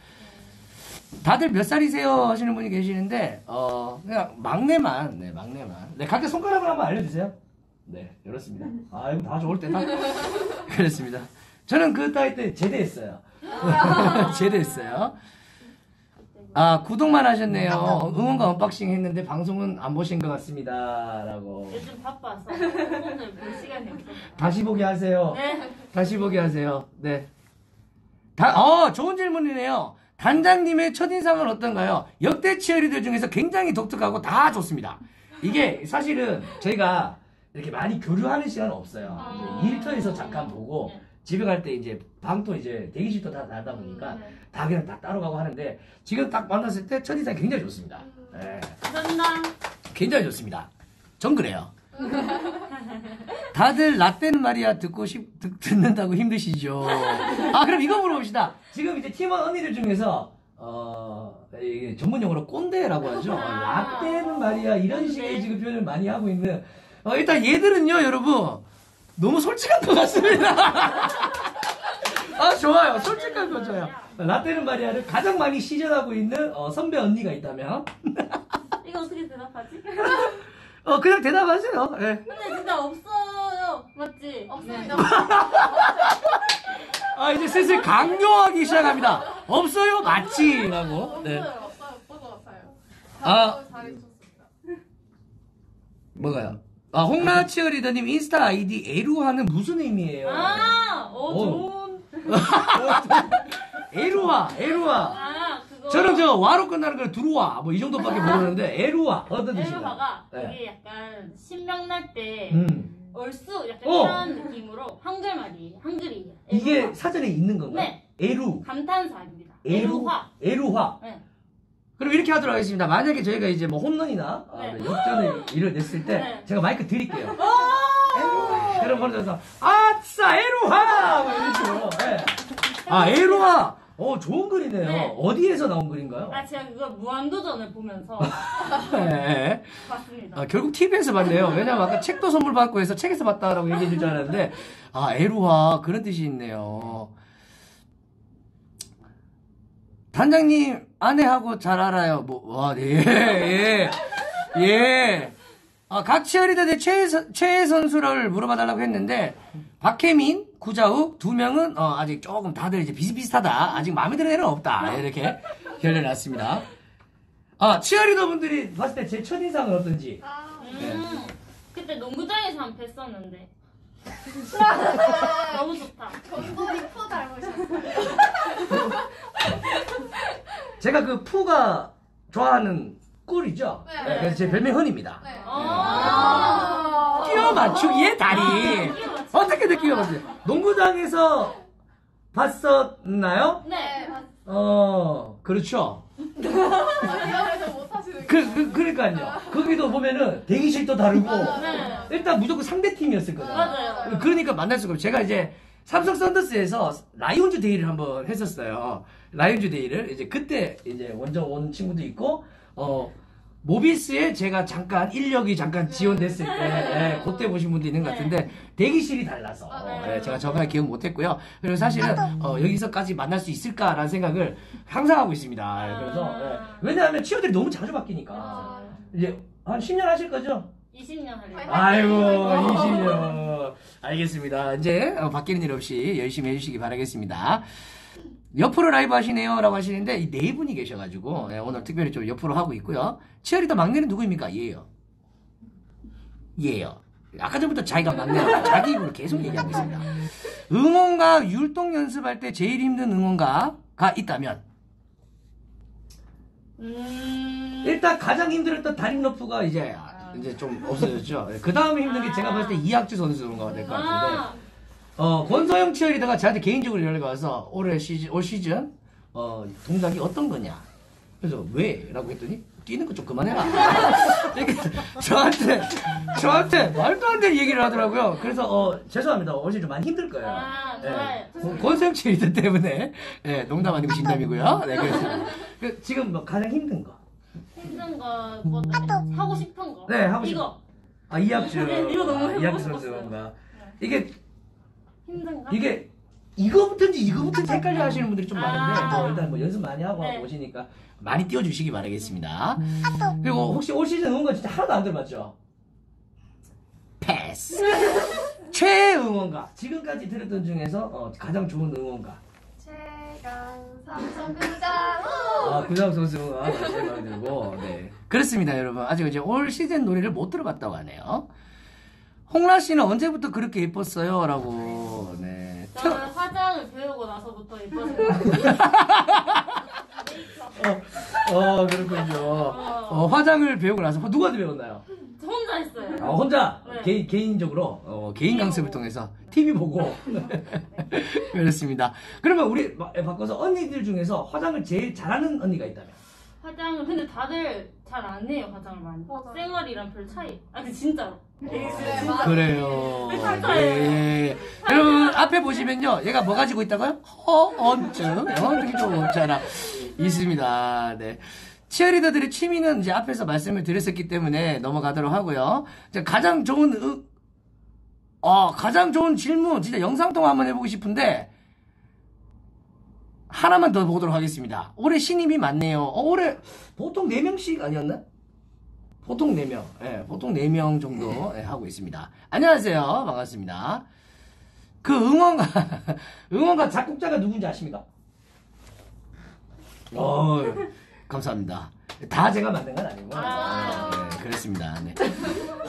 다들 몇 살이세요 하시는 분이 계시는데 어 그냥 막내만 네 막내만 네 각자 손가락을 한번 알려주세요. 네 이렇습니다. 아 이거 다 좋을 때다 그렇습니다. 저는 그 따위 때 제대했어요. 제대했어요. 아 구독만 하셨네요. 응원가 unboxing 했는데 방송은 안 보신 것 같습니다.라고 요즘 바빠서 오늘 볼 시간이 없어. 다시 보기 하세요. 네. 다시 보기 하세요. 네. 다, 어, 좋은 질문이네요. 단장님의 첫인상은 어떤가요? 역대 치어리들 중에서 굉장히 독특하고 다 좋습니다. 이게 사실은 저희가 이렇게 많이 교류하는 시간은 없어요. 아. 일터에서 잠깐 보고 네. 집에 갈 때 이제 방도 이제 대기실도 다 나뉘다 보니까 네. 다 그냥 다 따로 가고 하는데 지금 딱 만났을 때 첫인상이 굉장히 좋습니다. 네. 감사합니다. 굉장히 좋습니다. 전 그래요. 다들 라떼는 말이야 듣고 싶 듣, 듣는다고 힘드시죠? 아 그럼 이거 물어봅시다. 지금 이제 팀원 언니들 중에서 어 이게 전문 용어로 꼰대라고 하죠. 어, 라떼는 말이야 이런 식의 지금 표현을 많이 하고 있는. 어, 일단 얘들은요 여러분 너무 솔직한 것 같습니다. 아 좋아요 솔직한 거 좋아요. 라떼는 말이야를 가장 많이 시전하고 있는 어, 선배 언니가 있다면 이거 어떻게 대답하지? 어 그냥 대답하세요. 예. 근데 진짜 없어요. 맞지? 없습니다. 아 이제 슬슬 강요하기 시작합니다. 없어요 맞지 라고. 네. 없어요. 없어요. 것 같아요. 아. 잘 잘해주셨습니다. 뭐가요? 아 홍라 치어리더님 인스타 아이디 에루하는 무슨 의미예요? 아, 어, 어. 좋은. 에루하 에루하. 아, 그거. 저는 저 와로 끝나는 걸 들어와 뭐 이 정도밖에 모르는데 에루하 어떤 뜻인가요? 에르화가 네. 이게 약간 신명 날 때 음. 얼쑤 약간 어. 이런 느낌으로 한글말이에요. 한글이에요. 이게 에루화. 사전에 있는 건가 요? 네. 에루. 감탄사입니다. 에루. 에루화. 에루화. 네. 그럼 이렇게 하도록 하겠습니다. 만약에 저희가 이제 뭐 홈런이나 아, 네. 역전을 이뤄냈을 때 네. 제가 마이크 드릴게요. 에루화. 그럼 벌어져서 아싸 에루화! 뭐 이런 식으로. 예. 아 에루화. 어 좋은 글이네요. 네. 어디에서 나온 글인가요? 아 제가 그거 무한도전을 보면서 예. 봤습니다. 아, 결국 TV에서 봤네요. 왜냐면 아까 책도 선물 받고 해서 책에서 봤다라고 얘기해 줄 줄 알았는데, 아, 에루화, 그런 뜻이 있네요. 단장님, 아내하고 잘 알아요. 뭐, 와, 네, 예, 예. 아, 각 치어리더들 최애, 선- 최애 선수를 물어봐 달라고 했는데, 박혜민, 구자욱 두 명은, 어, 아직 조금 다들 이제 비슷비슷하다. 아직 마음에 드는 애는 없다. 이렇게 결론났습니다. 아, 치어리더 분들이 봤을 때 제 첫인상은 어떤지. 아, 음, 그때 농구장에서 한번 뵀었는데 너무 좋다. 전돌이 푸 닮으셨어요. 제가 그 푸가 좋아하는 꿀이죠? 네. 네, 그래서 제 별명 흔입니다. 네. 아. 끼워 맞추기의 달인. 어떻게 끼워 맞추기? 농구장에서 봤었나요? 네. 맞- 어, 그렇죠. 위험해서 못 하시는 그, 그, 그러니까요. 거기도 보면은 대기실도 다르고, 네. 일단 무조건 상대 팀이었을 거예요. 맞아요. 그러니까 만날 수가 없어요. 제가 이제 삼성 썬더스에서 라이온즈 데이를 한번 했었어요. 라이온즈 데이를 이제 그때 이제 먼저 온 친구도 있고 어 모비스에 제가 잠깐 인력이 잠깐 지원됐을 때 예, 그때 보신 분도 있는 것 같은데 대기실이 달라서 아, 예, 제가 정확하게 기억 못했고요. 그리고 사실은 어, 여기서까지 만날 수 있을까라는 생각을 항상 하고 있습니다. 예, 그래서 예. 왜냐하면 치어들이 너무 자주 바뀌니까 아, 이제 한 10년 하실 거죠? 20년 하려고. 아이고, 아이고. 20년. 알겠습니다. 이제 어, 바뀌는 일 없이 열심히 해주시기 바라겠습니다. 옆으로 라이브 하시네요. 라고 하시는데, 이네 분이 계셔가지고, 예, 오늘 특별히 좀 옆으로 하고 있고요. 치어리더 막내는 누구입니까? 얘예요. 얘예요. 아까 전부터 자기가 막내라고 자기 입으로 계속 얘기하고 있습니다. 응원가 율동 연습할 때 제일 힘든 응원가가 있다면, 음. 일단 가장 힘들었던 다림 러프가 이제, 이제 좀 없어졌죠. 그 다음에 힘든 게 제가 봤을 때 이학주 선수 응원가가 될것 같은데, 아, 어, 권서영 치어리더가 저한테 개인적으로 연락이 와서 올해 시즌, 올 시즌, 어, 동작이 어떤 거냐. 그래서 왜? 라고 했더니, 뛰는 거 좀 그만해라. 이렇게 저한테, 저한테 말도 안 되는 얘기를 하더라고요. 그래서, 어, 죄송합니다. 올 시즌 많이 힘들 거예요. 아, 예. 좋아요. 권서영 치어리더 때문에, 예, 농담 아니고 진담이고요. 네, 그래서. 그, 지금 뭐 가장 힘든 거. 힘든 거, 뭐, 하고 싶은 거. 네, 하고 싶은 이거. 아, 이학주. 네, 이거 너무 해보고 이학주 선수 싶었어요. 뭔가. 이게 힘든 거? 이게 이거부터인지 이거부터인지 헷갈려 하시는 분들이 좀 많은데 아. 뭐 일단 뭐 연습 많이 하고 네. 오시니까 많이 띄워주시기 바라겠습니다. 그리고 혹시 올 시즌 응원가 진짜 하나도 안 들어봤죠? 패스. 최애 응원가 지금까지 들었던 중에서 어, 가장 좋은 응원가. 최강 삼성 그장 아 구장 선수 응원 제일 마음에 들고 네 그렇습니다 여러분 아직 이제 올 시즌 노래를 못 들어봤다고 하네요. 홍라 씨는 언제부터 그렇게 예뻤어요?라고 네. 저는 화장을 배우고 나서부터 예뻤어요. 메이크업. 어 그렇군요. 어, 화장을 배우고 나서 누구한테 배웠나요? 저 혼자 했어요. 아, 혼자 네. 개인 개인적으로 어, 개인 강습을 통해서 TV 보고 그렇습니다. 그러면 우리 바- 바꿔서 언니들 중에서 화장을 제일 잘하는 언니가 있다면 화장을 근데 다들 잘 안 해요 화장을 많이. 맞아요. 쌩얼이랑 별 차이. 아 근데 진짜로. 네, 진짜. 맞아요. 그래요. 네. 여러분 앞에 보시면요, 얘가 뭐 가지고 있다고요? 허언증, 허언증이 좀 없잖아 있습니다. 네. 치어리더들의 취미는 이제 앞에서 말씀을 드렸었기 때문에 넘어가도록 하고요. 자, 가장 좋은 으, 어, 가장 좋은 질문, 진짜 영상 통화 한번 해보고 싶은데, 하나만 더 보도록 하겠습니다. 올해 신입이 많네요. 어, 올해 보통 4명씩 아니었나? 보통 4명, 예, 보통 4명 정도 예, 하고 있습니다. 안녕하세요. 반갑습니다. 그 응원가, 응원가 작곡자가 누군지 아십니까? 어, 감사합니다. 다 제가 만든 건 아니고. 아. 네, 그렇습니다. 네.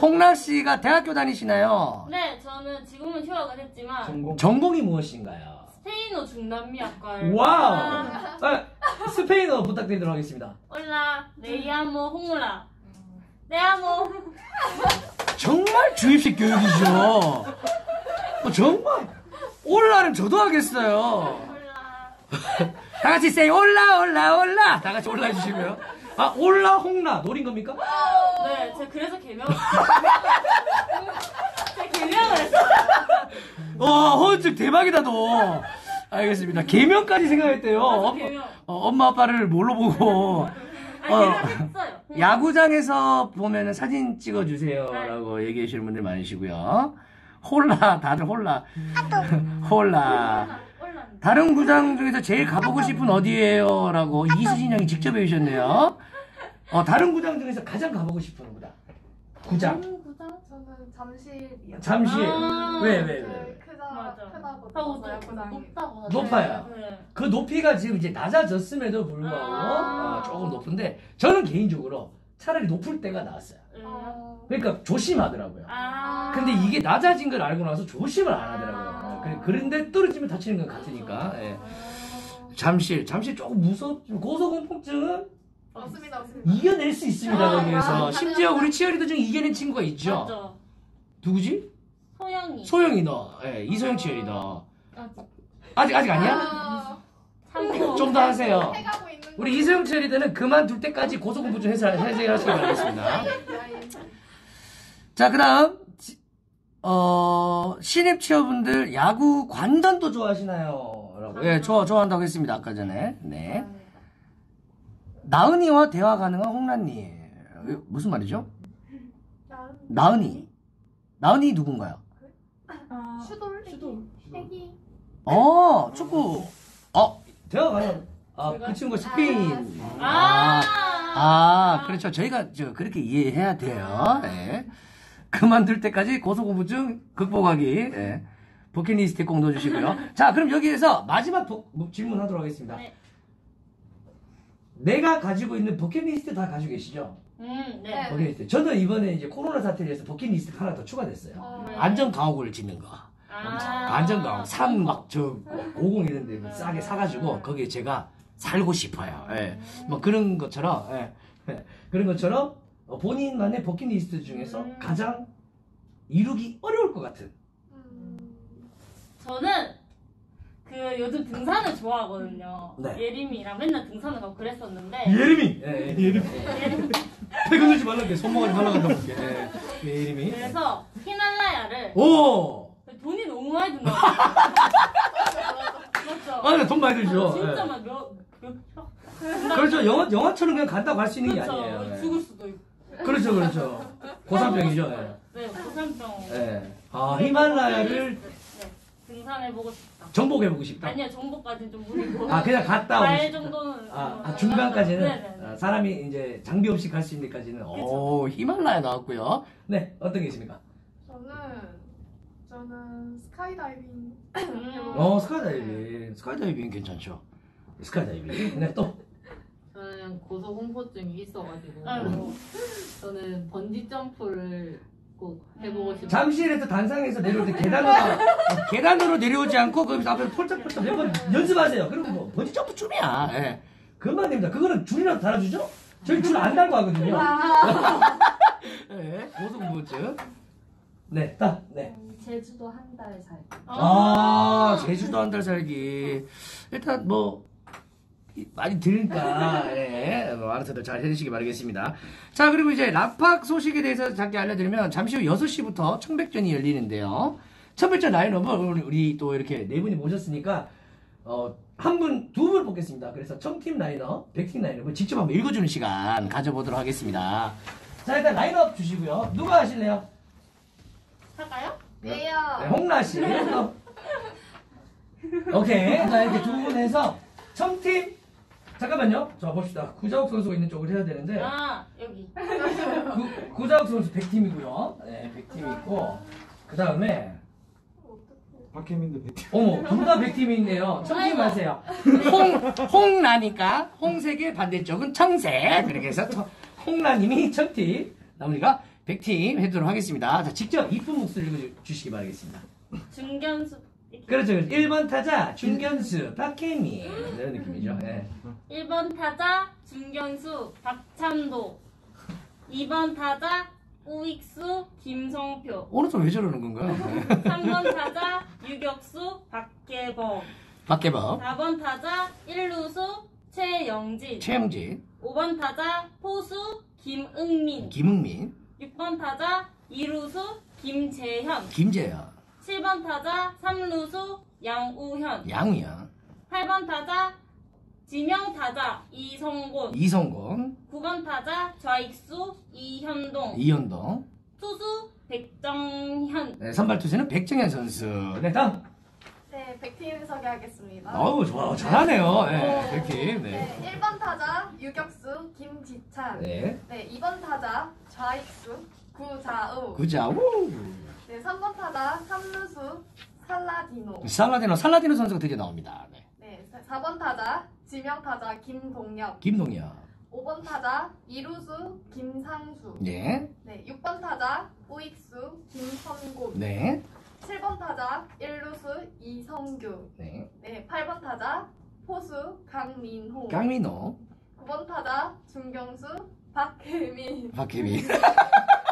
홍라 씨가 대학교 다니시나요? 네 저는 지금은 휴학을 했지만 전공이 무엇인가요? 스페인어 중남미학과를. 와우! 아, 아, 스페인어 부탁드리도록 하겠습니다. Hola, me llamo 홍라. 뭐 정말 주입식 교육이죠. 어, 정말 Hola는 저도 하겠어요. Hola. 다 같이 세이 올라 올라 올라 다 같이 올라 해주시고요. 아 올라 홍라 노린 겁니까? 네, 제가 그래서 개명. 제가 개명을 했어요. 와 허언증 대박이다 너. 알겠습니다. 개명까지 생각했대요. 맞아, 어, 개명. 어, 엄마 아빠를 뭘로 보고 아, 개명했어요. 야구장에서 보면 사진 찍어주세요라고 얘기해 주시는 분들 많으시고요. 홀라 다들 홀라 홀라. 다른 구장 중에서 제일 가보고 싶은 어디예요? 라고 이수진 양이 직접 해주셨네요. 어, 다른 구장 중에서 가장 가보고 싶은 구장. 구장. 구장? 저는 잠실이요. 잠실. 아. 왜, 왜, 왜? 네, 크다, 맞아. 크다고 하고 들었어요, 야구장이. 높다고 하더라고요. 높아요. 네. 그 높이가 지금 이제 낮아졌음에도 불구하고 아. 어, 조금 높은데 저는 개인적으로 차라리 높을 때가 나았어요. 네. 어, 그러니까 조심하더라고요. 아. 근데 이게 낮아진 걸 알고 나서 조심을 안 하더라고요. 아. 어, 그래- 그런데 떨어지면 다치는 건 같으니까. 예. 잠실, 잠실 조금 무섭죠. 고소공포증은 없습니다, 없습니다. 이겨낼 수 있습니다 아, 거기에서 아, 심지어 우리 치어리더 중에 이겨낸 친구가 있죠 맞아. 누구지? 소영이. 소영이 너 예, 이소영 치어리더 아직. 아직 아직 아니야? 아, 참고. 좀더 하세요 우리 이소영 치어리더는 그만둘 때까지 고소공포증 해설, 해결하시기 바라겠습니다 아이, 자 그다음 지- 어, 신입 치어분들 야구 관전도 좋아하시나요? 라고 예, 좋아, 좋아한다고 했습니다 아까 전에 네 나은이와 대화 가능한 홍란님 무슨 말이죠? 나은 나은이 나은이 누군가요? 슈돌? 슈돌. 애기. 어, 축구. 어, 대화 가능. 아, 그 친구가 스페인. 아. 아, 그렇죠. 저희가 저 그렇게 이해해야 돼요. 예. 그만둘 때까지 고소공포증 극복하기. 예. 버킷리스트에 꼭 넣어주시고요. 자, 그럼 여기에서 마지막 버- 뭐 질문 하도록 하겠습니다. 네. 내가 가지고 있는 버킷리스트 다 가지고 계시죠? 음, 네. 네. 버킷리스트. 저는 이번에 이제 코로나 사태를 해서 버킷리스트 하나 더 추가됐어요. 어, 안전 가옥을 짓는 거. 아. 안전 가옥 산 막저 오공 이런데 뭐 싸게 사가지고 거기에 제가 살고 싶어요. 예. 뭐 그런 것처럼 예. 예. 그런 것처럼 어, 본인만의 버킷리스트 중에서 음. 가장 이루기 어려울 것 같은. 음, 저는 그 요즘 등산을 좋아하거든요. 네. 예림이랑 맨날 등산을 가고 그랬었는데 예림이. 예, 예, 예림이. 예림- 퇴근하지 말라게 손모가지 말라간다고. 예. 예, 예림이. 그래서 히말라야를 오. 돈이 너무 많이 든다. 맞죠? 아, 돈 많이 들죠. 진짜 예. 막몇몇 그렇죠. 영화 영화처럼 그냥 간다고 할 수 있는 게 그렇죠. 아니에요. 예. 죽을 수도 있고. 그렇죠, 그렇죠. 고산병이죠. 예. 네, 고산병. 예. 아, 히말라야를 네, 등산해보고 싶다. 정복해보고 싶다. 아니요, 정보까지 좀 무리고. 아 그냥 갔다 오고 말 싶다. 정도는. 아, 아, 어, 중간까지는 네네. 아, 사람이 이제 장비 없이 갈 수 있는 데까지는 오 히말라야 나왔고요. 네 어떤 게 있습니까? 저는 저는 스카이다이빙. 음. 어 스카이다이빙 스카이다이빙 괜찮죠. 스카이다이빙 네 또 저는 고소공포증이 있어가지고 아이고. 저는 번지 점프를 꼭 해보고 싶어요. 잠실에서 단상에서 내려올 때 계단으로 어, 계단으로 내려오지 않고 그 앞에 폴짝폴짝 몇번 연습하세요. 그리고 뭐 번지 점프 춤이야. 예. 그것만 됩니다. 그거는 줄이라도 달아주죠? 저희 줄 안 달고 하거든요. 네, 고소공포증. 네, 딱, 네. 제주도 한 달 살기. 아, 제주도 한 달 살기. 일단 뭐 이- 많이 들으니까 예, 뭐 알아서들 잘 해주시기 바라겠습니다. 자, 그리고 이제 락팍 소식에 대해서 잠깐 알려드리면 잠시 후 6시부터 청백전이 열리는데요. 청백전 라인업을 우리, 또 이렇게 네 분이 모셨으니까 어, 한 분, 두 분 뽑겠습니다. 그래서 청팀 라인업, 백팀 라인업을 직접 한번 읽어주는 시간 가져보도록 하겠습니다. 자, 일단 라인업 주시고요. 누가 하실래요? 할까요? 왜요? 네, 홍라 씨. 또. 오케이. 자, 이렇게 두 분 해서 청팀. 잠깐만요. 자, 봅시다. 구자욱 선수가 있는 쪽을 해야 되는데. 아, 여기. 구, 구자욱 선수 100팀이고요. 네, 100팀이 있고. 그 다음에. 박혜민도 배팅. 어머, 둘 다 100팀이 있네요. 청팀 하세요. 홍, 홍라니까, 홍색의 반대쪽은 청색. 그렇게 해서 청- 홍라님이 청팀, 나머지가 100팀 해도록 하겠습니다. 자, 직접 이쁜 목소리 읽어주시기 바라겠습니다. 중견수. 그렇죠. 1번 타자, 중견수, 박혜미. 이런 느낌이죠. 예. 1번 타자, 중견수, 박찬도. 2번 타자 우익수 김성표. 오른쪽 왜 저러는 건가요? 네. 3번 타자 유격수 박계범. 박계법, 4번 타자 1루수 최영진. 최영진, 5번 타자 포수 김응민. 김흥민, 6번 타자 2루수 김재현. 김재현, 7번 타자 3루수 양우현. 양우현, 8번 타자 지명 타자 이성곤. 이성곤, 9번 타자 좌익수 이현동. 이현동, 투수 백정현. 네, 선발 투수는 백정현 선수. 네, 다음. 네, 백팀 소개하겠습니다. 어우, 좋아, 잘하네요. 네, 백팀. 네. 네, 1번 타자 유격수 김지찬. 네. 네. 2번 타자 좌익수 구자우. 구자 우. 네, 3번 타자 삼루수 살라디노. 살라디노, 살라디노 선수가 드디어 나옵니다. 네. 네, 4번 타자 지명 타자 김동엽. 김동현. 5번 타자 이루수 김상수. 네. 네, 6번 타자 우익수 김선곤. 네. 7번 타자 1루수 이성규. 네. 네, 8번 타자 포수 강민호. 강민호, 9번 타자 중경수 박혜민. 박혜민.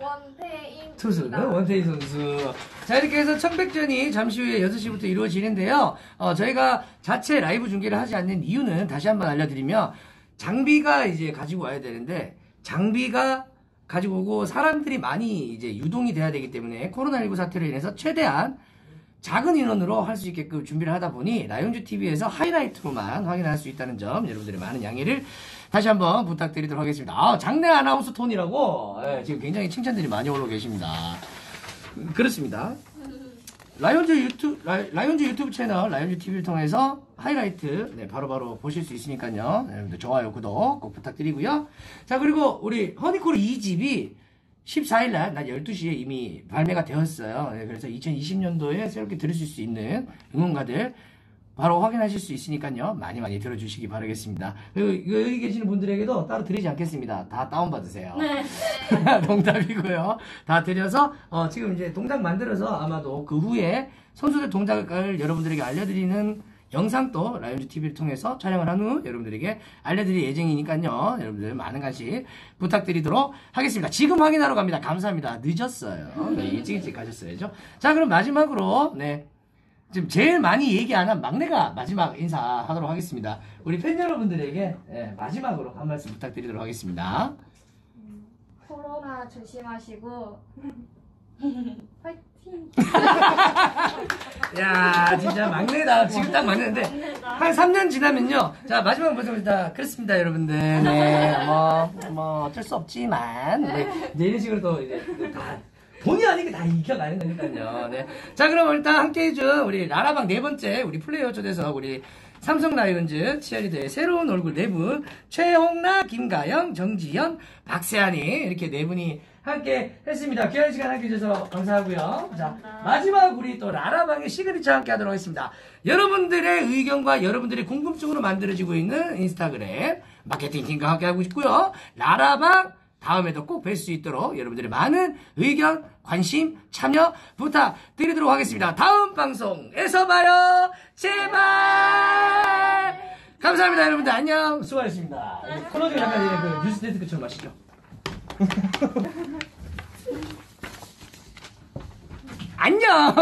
원태인. 투수는 원태인 선수. 자, 이렇게 해서 청백전이 잠시 후에 6시부터 이루어지는데요. 어, 저희가 자체 라이브 중계를 하지 않는 이유는 다시 한번 알려드리면, 장비가 이제 가지고 와야 되는데, 장비가 가지고 오고 사람들이 많이 이제 유동이 돼야 되기 때문에 코로나19 사태로 인해서 최대한 작은 인원으로 할 수 있게끔 준비를 하다 보니 라이온즈 TV에서 하이라이트로만 확인할 수 있다는 점 여러분들의 많은 양해를 다시 한번 부탁드리도록 하겠습니다. 아, 장내 아나운서 톤이라고 예, 지금 굉장히 칭찬들이 많이 올라오고 계십니다. 음, 그렇습니다. 라이온즈 유튜브 라, 이온즈 유튜브 채널 라이온즈 TV를 통해서 하이라이트 네, 바로바로 보실 수 있으니까요. 네, 여러분들 좋아요, 구독 꼭 부탁드리고요. 자 그리고 우리 허니콜 2집이 14일 날 낮 12시에 이미 발매가 되었어요. 네, 그래서 2020년도에 새롭게 들으실 수 있는 응원가들 바로 확인하실 수 있으니까요. 많이 많이 들어주시기 바라겠습니다. 그리고 여기 계시는 분들에게도 따로 드리지 않겠습니다. 다 다운받으세요. 네. 동답이고요. 다 드려서 어, 지금 이제 동작 만들어서 아마도 그 후에 선수들 동작을 여러분들에게 알려드리는 영상도 라이온즈 TV를 통해서 촬영을 한 후 여러분들에게 알려드릴 예정이니까요. 여러분들 많은 관심 부탁드리도록 하겠습니다. 지금 확인하러 갑니다. 감사합니다. 늦었어요. 네, 일찍 일찍 가셨어야죠. 자, 그럼 마지막으로 네. 지금 제일 많이 얘기 안 한 막내가 마지막 인사하도록 하겠습니다. 우리 팬 여러분들에게 예, 마지막으로 한 말씀 부탁드리도록 하겠습니다. 코로나 조심하시고. 파이팅! 야 진짜 막내다. 지금 딱 막내인데. 한 3년 지나면요. 자 마지막 보자마자 그렇습니다 여러분들. 네 뭐 뭐 어쩔 수 없지만 네, 이제 이런 식으로 또 이제 다 본의 아니게 다 익혀가는 거니까요 네. 자 그럼 일단 함께 해준 우리 라라방 네 번째 우리 플레이어 초대석 우리 삼성 라이온즈 치어리더의 새로운 얼굴 네 분 최홍라 김가영 정지현 박세안이 이렇게 네 분이 함께 했습니다 귀한 시간 함께 해주셔서 감사하고요 자 마지막 우리 또 라라방의 시그니처 함께 하도록 하겠습니다. 여러분들의 의견과 여러분들의 궁금증으로 만들어지고 있는 인스타그램 마케팅 팀과 함께 하고 있고요. 라라방 다음에도 꼭 뵐 수 있도록 여러분들의 많은 의견, 관심, 참여 부탁드리도록 하겠습니다. 다음 방송에서 봐요. 제발! 감사합니다, 여러분들. 안녕. 수고하셨습니다. 코너즈 약간 그 뉴스 데스크처럼 하시죠. 안녕!